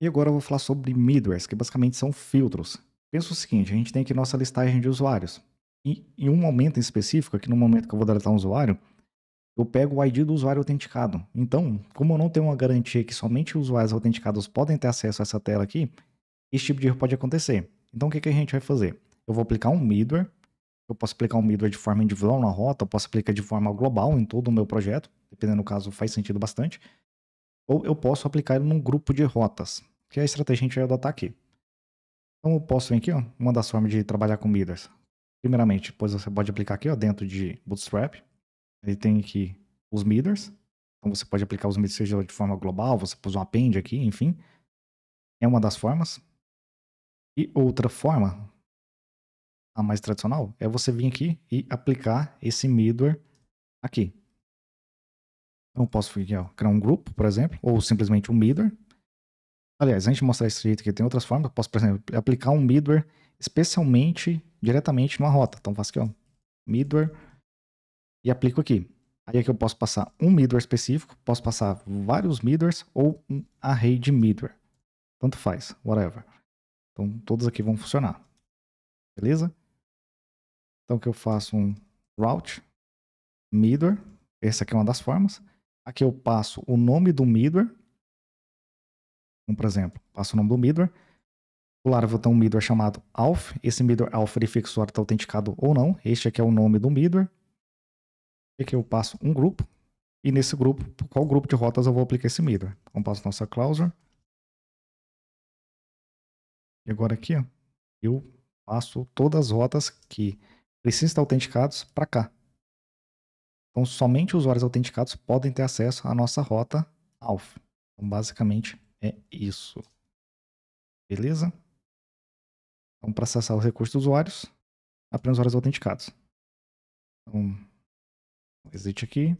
E agora eu vou falar sobre middlewares, que basicamente são filtros. Pensa o seguinte, a gente tem aqui nossa listagem de usuários. E em um momento em específico, aqui no momento que eu vou deletar um usuário, eu pego o ID do usuário autenticado. Então, como eu não tenho uma garantia que somente usuários autenticados podem ter acesso a essa tela aqui, esse tipo de erro pode acontecer. Então, o que, que a gente vai fazer? Eu vou aplicar um middleware, eu posso aplicar um middleware de forma individual na rota, eu posso aplicar de forma global em todo o meu projeto, dependendo do caso, faz sentido bastante. Ou eu posso aplicar ele num grupo de rotas, que é a estratégia que a gente vai adotar aqui. Então eu posso vir aqui, ó, uma das formas de trabalhar com middlers. Primeiramente, depois você pode aplicar aqui, ó, dentro de Bootstrap. Ele tem aqui os middlers. Então você pode aplicar os middlers seja de forma global, você pôs um append aqui, enfim. É uma das formas. E outra forma, a mais tradicional, é você vir aqui e aplicar esse middleware aqui. Eu posso criar um grupo, por exemplo, ou simplesmente um middleware. Aliás, antes de mostrar esse jeito aqui, tem outras formas. Eu posso, por exemplo, aplicar um middleware especialmente, diretamente numa rota. Então faço aqui, ó, middleware e aplico aqui. Aí aqui eu posso passar um middleware específico, posso passar vários middlewares ou um array de middleware. Tanto faz, whatever. Então todos aqui vão funcionar. Beleza? Então que eu faço um route middleware. Essa aqui é uma das formas. Aqui eu passo o nome do middleware. Então, por exemplo, passo o nome do middleware. O Laravel tem um middleware chamado alf. Esse middleware alf verifica se o usuário está autenticado ou não. Este aqui é o nome do middleware. E aqui eu passo um grupo. E nesse grupo, qual grupo de rotas eu vou aplicar esse middleware. Então passo nossa cláusula. E agora aqui, ó, eu passo todas as rotas que precisam estar autenticados para cá. Então, somente usuários autenticados podem ter acesso à nossa rota ALF. Então, basicamente, é isso. Beleza? Então, para acessar os recursos dos usuários, apenas usuários autenticados. Então, exit aqui.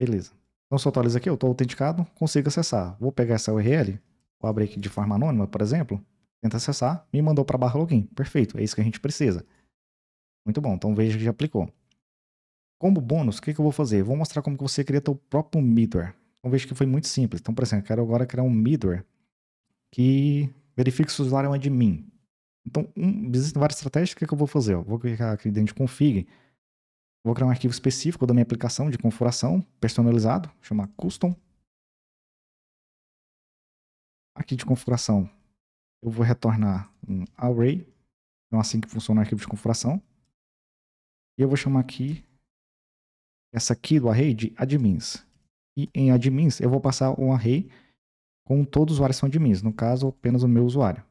Beleza. Então, se eu atualizo aqui, eu estou autenticado, consigo acessar. Vou pegar essa URL, vou abrir aqui de forma anônima, por exemplo, tenta acessar, me mandou para a barra login. Perfeito, é isso que a gente precisa. Muito bom, então veja que já aplicou. Como bônus, o que, que eu vou fazer? vou mostrar como que você cria seu próprio middleware. Então veja que foi muito simples. Então, por exemplo, eu quero agora criar um middleware que verifique se o usuário é um admin. Então, um, existem várias estratégias. O que, que eu vou fazer? Eu vou clicar aqui dentro de config. Vou criar um arquivo específico da minha aplicação de configuração personalizado, chamar custom. Aqui de configuração, eu vou retornar um array. Então, assim que funciona o arquivo de configuração. E eu vou chamar aqui essa aqui do array de admins. E em admins eu vou passar um array com todos os usuários que são admins. No caso, apenas o meu usuário.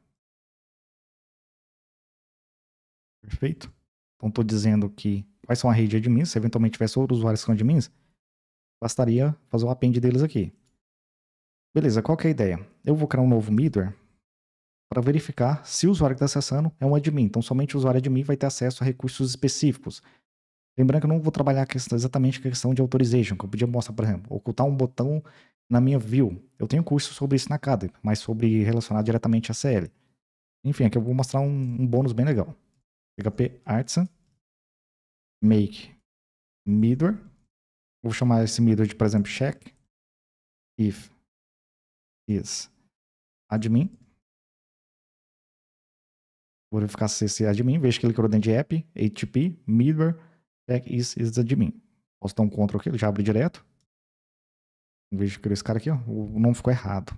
Perfeito? Então estou dizendo que vai ser um array de admins. Se eventualmente tivesse outros usuários que são admins, bastaria fazer o append deles aqui. Beleza, qual que é a ideia? Eu vou criar um novo middleware para verificar se o usuário que está acessando é um admin. Então, somente o usuário admin vai ter acesso a recursos específicos. Lembrando que eu não vou trabalhar exatamente a questão de authorization, que eu podia mostrar, por exemplo, ocultar um botão na minha view. Eu tenho curso sobre isso na Academy, mas sobre relacionar diretamente a CL. Enfim, aqui eu vou mostrar um, um bônus bem legal. PHP Artisan, make middleware. Vou chamar esse middleware de, por exemplo, check if is admin. Vou verificar se esse é admin. Vejo que ele criou dentro de app, HTTP, middleware, check is, is admin. Posso dar um Ctrl aqui, ele já abre direto. Vejo que esse cara aqui, ó, o nome ficou errado.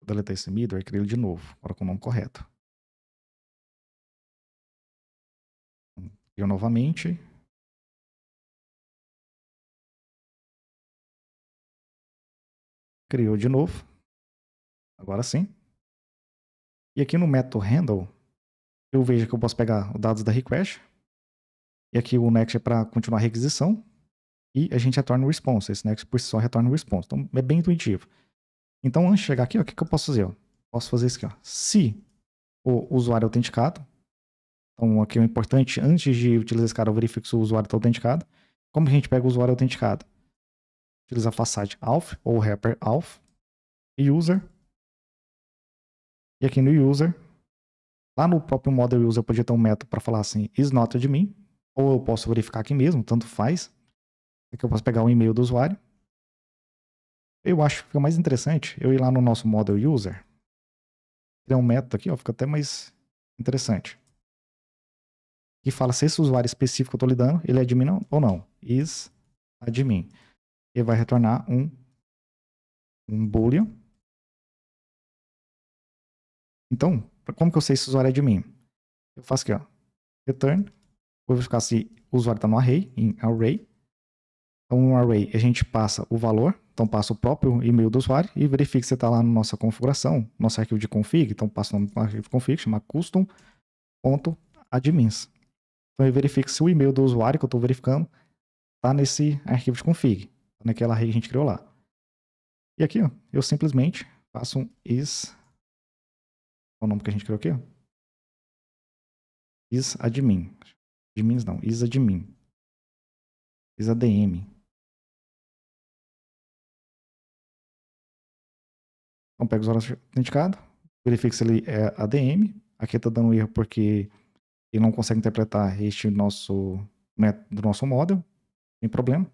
Vou deletar esse middleware e criar ele de novo, agora com o nome correto. Crio novamente. Criou de novo. Agora sim. E aqui no método handle, eu vejo que eu posso pegar os dados da request. E aqui o next é para continuar a requisição. E a gente retorna o response. Esse next por si só retorna o response. Então é bem intuitivo. Então antes de chegar aqui, o que, que eu posso fazer? Ó? Posso fazer isso aqui. Ó. Se o usuário é autenticado, então aqui é importante, antes de utilizar esse cara, eu verifico se o usuário está autenticado. Como a gente pega o usuário autenticado? Utiliza a facade auth ou wrapper auth e user e aqui no user, lá no próprio model user, eu podia ter um método para falar assim, is not admin, ou eu posso verificar aqui mesmo, tanto faz. Aqui eu posso pegar o e-mail do usuário, Eu acho que fica mais interessante eu ir lá no nosso model user, criar um método aqui, ó, fica até mais interessante. Que fala se esse usuário específico que eu estou lidando, ele é admin ou não. Is admin. Ele vai retornar um, um boolean. Então, como que eu sei se o usuário é admin? Eu faço aqui, ó, return, vou verificar se o usuário está no array, em array. Então, no array, a gente passa o valor, então passa o próprio e-mail do usuário e verifica se está lá na nossa configuração, nosso arquivo de config, então passa o nome do arquivo de config, chama custom.admins. Então eu verifico se o e-mail do usuário que eu estou verificando está nesse arquivo de config, tá naquela array que a gente criou lá. E aqui, ó, eu simplesmente faço um is, é o nome que a gente criou aqui, ó? is admin. Admins não, is admin. Is adm. Então pega o usuário autenticado, verifica se ele é ADM. Aqui está dando erro porque ele não consegue interpretar este nosso método do nosso model. Sem problema.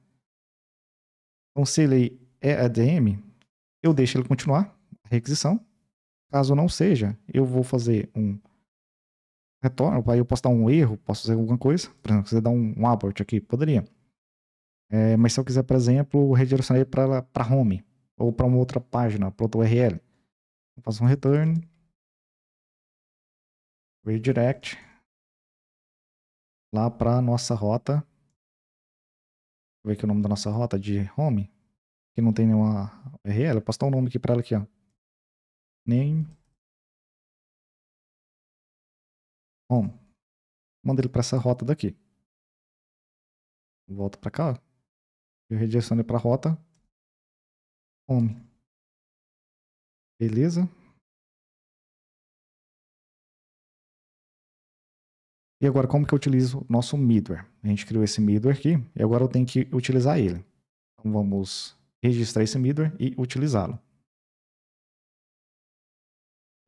Então se ele é ADM, eu deixo ele continuar a requisição. Caso não seja, eu vou fazer um retorno, aí eu posso dar um erro, posso fazer alguma coisa. Por exemplo, se você dar um, um abort aqui, poderia. É, mas se eu quiser, por exemplo, redirecionar ele para home ou para uma outra página, para outra URL, eu faço um return, redirect lá para nossa rota. Vou ver aqui o nome da nossa rota de home, que não tem nenhuma URL. Eu posso dar um nome aqui para ela aqui, ó. Name home. Manda ele para essa rota daqui. Volta para cá. Eu redireciono para a rota home. Beleza? E agora, como que eu utilizo o nosso middleware? A gente criou esse middleware aqui e agora eu tenho que utilizar ele. Então, vamos registrar esse middleware e utilizá-lo.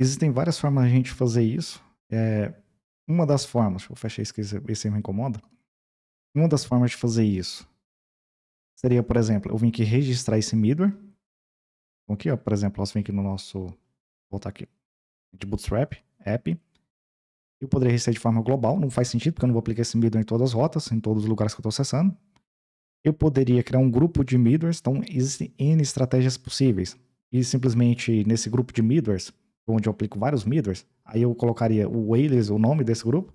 Existem várias formas de a gente fazer isso. É, uma das formas, eu fechei isso que esse me incomoda. Uma das formas de fazer isso seria, por exemplo, eu vim aqui registrar esse middleware. Então aqui, ó, por exemplo, nós vim aqui no nosso, voltar aqui, de Bootstrap, app. Eu poderia registrar de forma global, não faz sentido, porque eu não vou aplicar esse middleware em todas as rotas, em todos os lugares que eu estou acessando. Eu poderia criar um grupo de middlewares, então existem N estratégias possíveis. E simplesmente nesse grupo de middlewares, onde eu aplico vários middlewares, aí eu colocaria o alias, o nome desse grupo,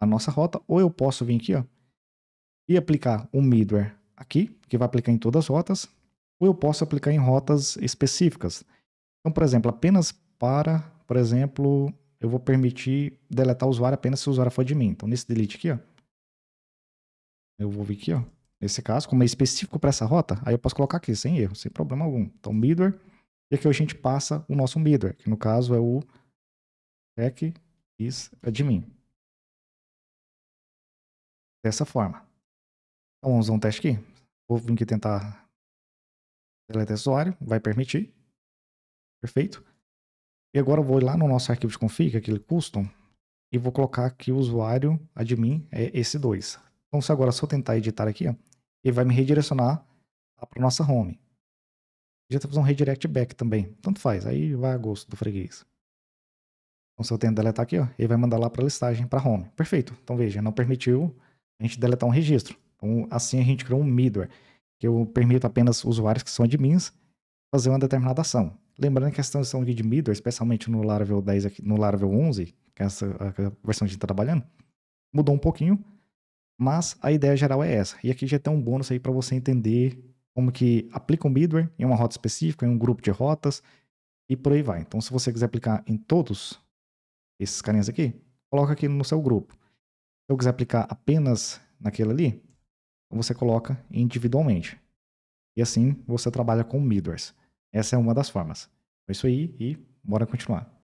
a nossa rota, ou eu posso vir aqui, ó, e aplicar um middleware aqui, que vai aplicar em todas as rotas, ou eu posso aplicar em rotas específicas. Então, por exemplo, apenas para, por exemplo, eu vou permitir deletar o usuário apenas se o usuário for de mim. Então, nesse delete aqui, ó, eu vou vir aqui, ó, nesse caso, como é específico para essa rota, aí eu posso colocar aqui, sem erro, sem problema algum. Então, middleware, e aqui a gente passa o nosso middleware, que no caso é o pack is admin. Dessa forma. Então, vamos usar um teste aqui. Vou vir aqui tentar deletar esse usuário, vai permitir. Perfeito. E agora eu vou lá no nosso arquivo de config, aquele custom, e vou colocar aqui o usuário admin é esse 2. Então, se agora se eu tentar editar aqui, ó, ele vai me redirecionar para nossa home. Já fazer um redirect back também. Tanto faz, aí vai a gosto do freguês. Então, se eu tento deletar aqui, ó, ele vai mandar lá para a listagem, para home. Perfeito. Então, veja, não permitiu a gente deletar um registro. Então, assim a gente criou um middleware, que eu permito apenas usuários que são admins fazer uma determinada ação. Lembrando que a extensão de middleware, especialmente no Laravel 10 aqui, no Laravel 11, que é essa a versão que a gente está trabalhando, mudou um pouquinho, mas a ideia geral é essa. E aqui já tem um bônus aí para você entender como que aplica um middleware em uma rota específica, em um grupo de rotas e por aí vai. Então, se você quiser aplicar em todos esses carinhas aqui, coloca aqui no seu grupo. Se eu quiser aplicar apenas naquele ali, você coloca individualmente. E assim você trabalha com middlewares. Essa é uma das formas. É isso aí e bora continuar.